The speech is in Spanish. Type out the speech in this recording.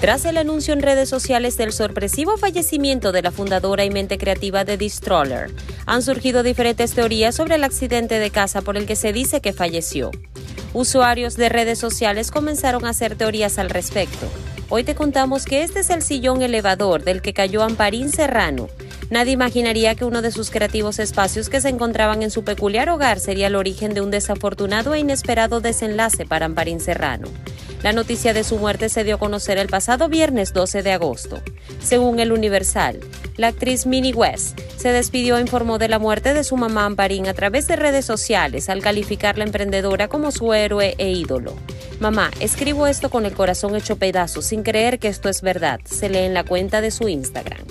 Tras el anuncio en redes sociales del sorpresivo fallecimiento de la fundadora y mente creativa de The Stroller, han surgido diferentes teorías sobre el accidente de casa por el que se dice que falleció. Usuarios de redes sociales comenzaron a hacer teorías al respecto. Hoy te contamos que este es el sillón elevador del que cayó Amparín Serrano. Nadie imaginaría que uno de sus creativos espacios que se encontraban en su peculiar hogar sería el origen de un desafortunado e inesperado desenlace para Amparín Serrano. La noticia de su muerte se dio a conocer el pasado viernes 12 de agosto. Según el Universal, la actriz Minnie West se despidió e informó de la muerte de su mamá Amparín a través de redes sociales al calificar la emprendedora como su héroe e ídolo. Mamá, escribo esto con el corazón hecho pedazos sin creer que esto es verdad, se lee en la cuenta de su Instagram.